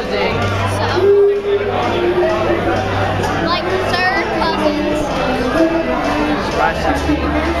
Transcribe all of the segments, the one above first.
housing. So, like third cousins. Spicy.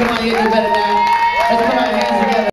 Come on, you do better that. Let's put our hands together.